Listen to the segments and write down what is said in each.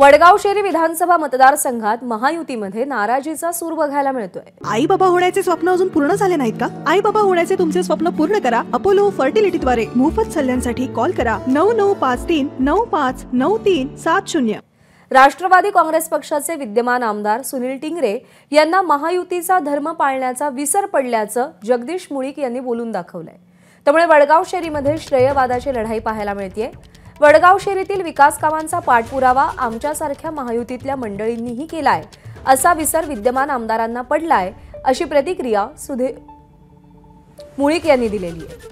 वडगाव शेरी विधानसभा मतदारसंघात महायुतीमध्ये नाराजीचा सूर बघायला मिळतोय. आई बाबा होण्याचे स्वप्न अजून पूर्ण झाले नाहीत का? आई बाबा होण्याचे तुमचे स्वप्न पूर्ण करा. अपोलो फर्टिलिटीद्वारे मोफत सल्ल्यांसाठी कॉल करा. नऊ नऊ पाच तीन नऊ पाच नऊ तीन सात शून्य. राष्ट्रवादी काँग्रेस पक्षाचे विद्यमान आमदार सुनील टिंगरे यांना महायुतीचा धर्म पाळण्याचा विसर पडल्याचं जगदीश मुळीक यांनी बोलून दाखवलंय. त्यामुळे वडगाव शेरीमध्ये श्रेयवादाची लढाई पाहायला मिळतीये. वडगाव शेरीतील विकास कामांचा पाठपुरावा आमच्यासारख्या महायुतीतल्या मंडळींनीही केलाय. असा विसर विद्यमान आमदारांना पडलाय अशी प्रतिक्रिया सुधे मुळीक यांनी दिलेली आहे.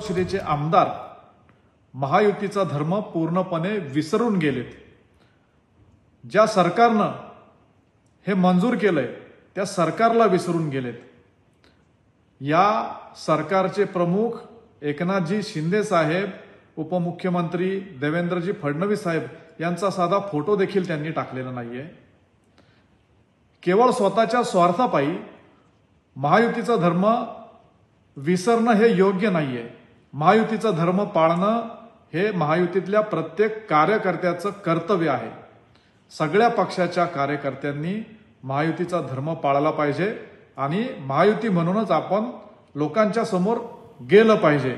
श्रीचे आमदार महायुतीचा धर्म पूर्णपणे विसरून गेलेत. ज्या सरकारनं हे मंजूर केलंय त्या सरकारला विसरून गेलेत. या सरकारचे प्रमुख एकनाथजी शिंदे साहेब उपमुख्यमंत्री देवेंद्रजी फडणवीस साहेब यांचा साधा फोटो देखील त्यांनी टाकलेला नाहीये. केवळ स्वतःच्या स्वार्थापायी महायुतीचा धर्म विसरणं हे योग्य नाहीये. महायुतीचा धर्म पाळणं हे महायुतीतल्या प्रत्येक कार्यकर्त्याचं कर्तव्य आहे. सगळ्या पक्षाच्या कार्यकर्त्यांनी महायुतीचा धर्म पाळला पाहिजे. आणि महायुती म्हणूनच आपण लोकांच्या समोर गेलं पाहिजे.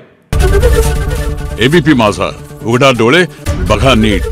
एबीपी माझा. उघडा डोळे बघा नीट.